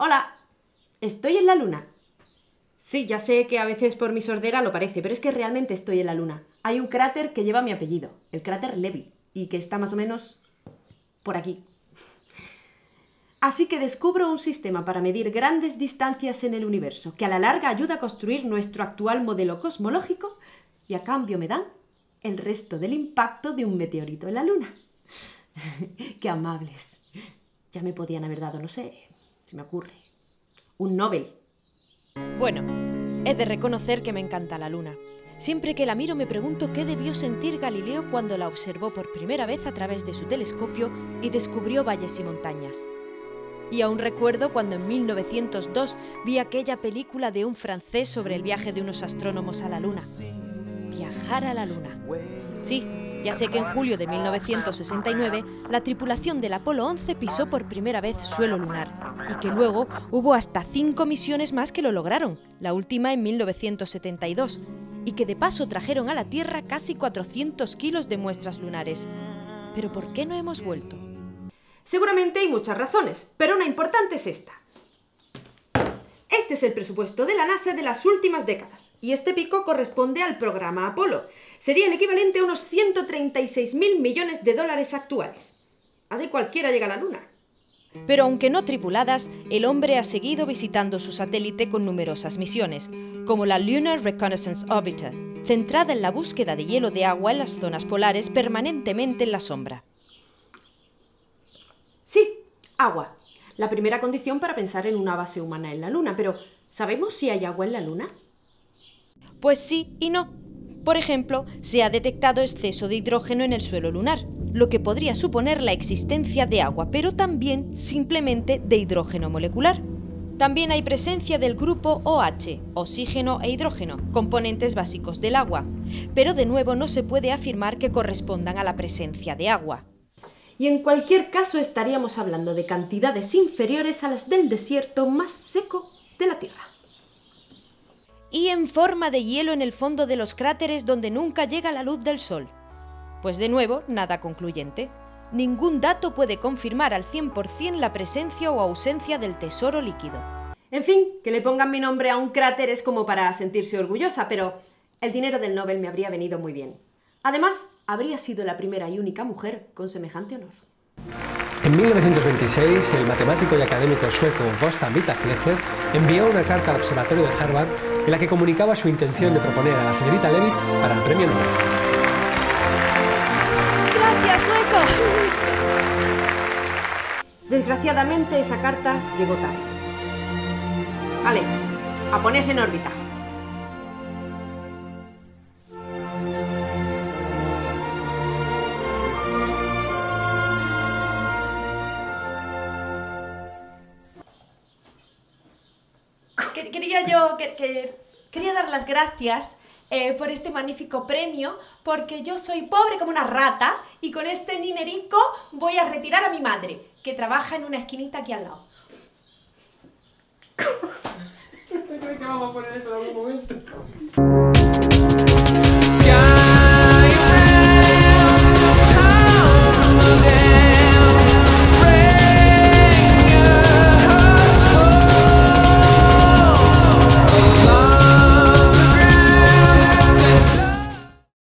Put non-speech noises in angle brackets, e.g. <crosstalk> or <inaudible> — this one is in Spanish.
Hola, estoy en la luna. Sí, ya sé que a veces por mi sordera lo parece, pero es que realmente estoy en la luna. Hay un cráter que lleva mi apellido, el cráter Levy, y que está más o menos por aquí. Así que descubro un sistema para medir grandes distancias en el universo, que a la larga ayuda a construir nuestro actual modelo cosmológico y a cambio me dan el resto del impacto de un meteorito en la Luna. <laughs> Qué amables. Ya me podían haber dado, no sé, se me ocurre, un Nobel. Bueno, he de reconocer que me encanta la Luna. Siempre que la miro me pregunto qué debió sentir Galileo cuando la observó por primera vez a través de su telescopio y descubrió valles y montañas. Y aún recuerdo cuando en 1902 vi aquella película de un francés sobre el viaje de unos astrónomos a la Luna. Viajar a la Luna. Sí, ya sé que en julio de 1969 la tripulación del Apolo 11 pisó por primera vez suelo lunar y que luego hubo hasta cinco misiones más que lo lograron, la última en 1972, y que de paso trajeron a la Tierra casi 400 kilos de muestras lunares. Pero ¿por qué no hemos vuelto? Seguramente hay muchas razones, pero una importante es esta. Este es el presupuesto de la NASA de las últimas décadas, y este pico corresponde al programa Apolo. Sería el equivalente a unos 136.000 millones de dólares actuales. Así cualquiera llega a la Luna. Pero aunque no tripuladas, el hombre ha seguido visitando su satélite con numerosas misiones, como la Lunar Reconnaissance Orbiter, centrada en la búsqueda de hielo de agua en las zonas polares permanentemente en la sombra. Sí, agua. La primera condición para pensar en una base humana en la Luna, pero ¿sabemos si hay agua en la Luna? Pues sí y no. Por ejemplo, se ha detectado exceso de hidrógeno en el suelo lunar, lo que podría suponer la existencia de agua, pero también simplemente de hidrógeno molecular. También hay presencia del grupo OH, oxígeno e hidrógeno, componentes básicos del agua, pero de nuevo no se puede afirmar que correspondan a la presencia de agua y en cualquier caso estaríamos hablando de cantidades inferiores a las del desierto más seco de la Tierra. Y en forma de hielo en el fondo de los cráteres donde nunca llega la luz del Sol. Pues de nuevo, nada concluyente. Ningún dato puede confirmar al 100% la presencia o ausencia del tesoro líquido. En fin, que le pongan mi nombre a un cráter es como para sentirse orgullosa, pero el dinero del Nobel me habría venido muy bien. Además, habría sido la primera y única mujer con semejante honor. En 1926, el matemático y académico sueco Gösta Mittag-Leffler envió una carta al Observatorio de Harvard en la que comunicaba su intención de proponer a la señorita Leavitt para el premio Nobel. ¡Gracias, sueco! Desgraciadamente, esa carta llegó tarde. Vale, a ponerse en órbita. quería yo, quería dar las gracias eh, por este magnífico premio, porque yo soy pobre como una rata y con este ninerico voy a retirar a mi madre, que trabaja en una esquinita aquí al lado. <laughs> ¿Usted cree que vamos a poner eso en algún momento?